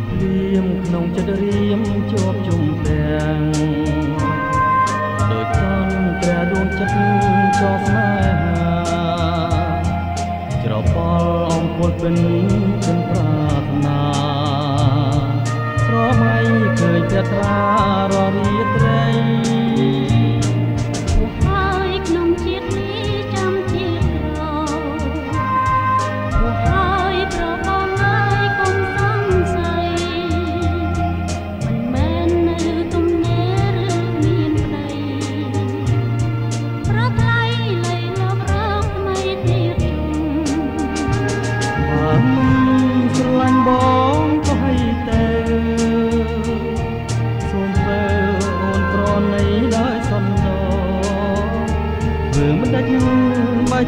មក្នុងចិត្តរៀមជាប់ជុំទាំងដោយតនព្រះដួងចិត្តចោស្នេហាច្របល់អំពល់ពេញពេញប្រា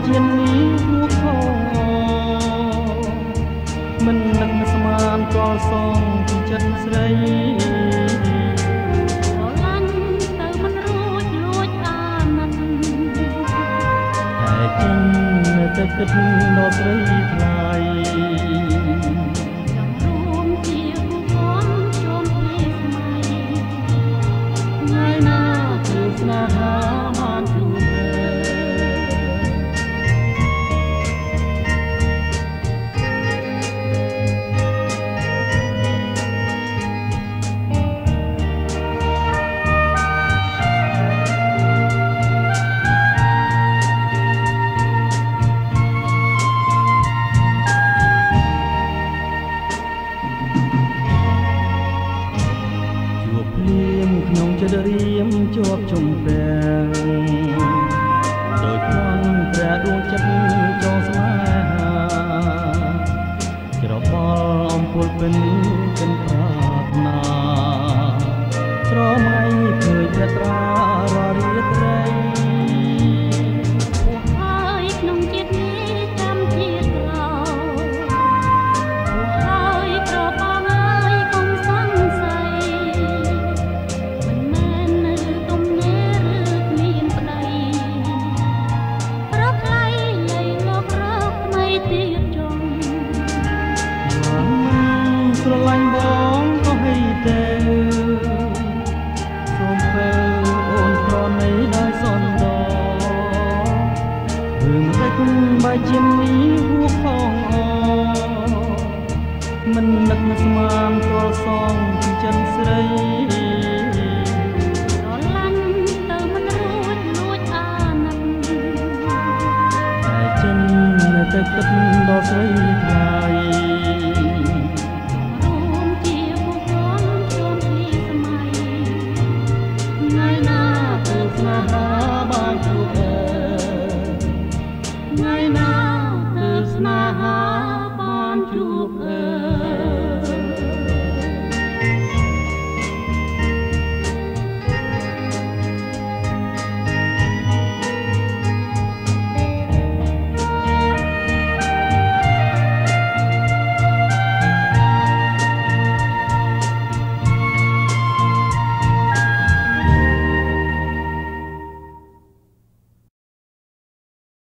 បើជានេះរួខមិននឹកស្មានក៏សងពីចិត្តស្រីស្រឡាញ់ទៅមិនរួចលួចអាណិតតែចិននៅតែគិតដល់ស្រីថ្លៃចង់រួមជាគូគំជុំពីស្មៃថ្ងៃណាគឺស្នេហា ជាប់ជុំទាំងដោយព្រាន់ព្រះដួងចិត្តចងស្នេហាច្របល់អំពូលពេញពេញប្រាថ្នាស្រមៃឃើញព្រះត្រាររា ស្រឡាញ់បងក៏ឲ្យទៅសូមពើអូនប្រណីដោយសន្ទធ្វើមិនដេចបើជានេះហួផងអមិននឹកស្មានទាល់សងពីចិត្តស្រីស្រឡាញ់ទៅមិនរួចលួចអាណិតតែចិននៅតែគិតដល់ស្រីថ្លៃ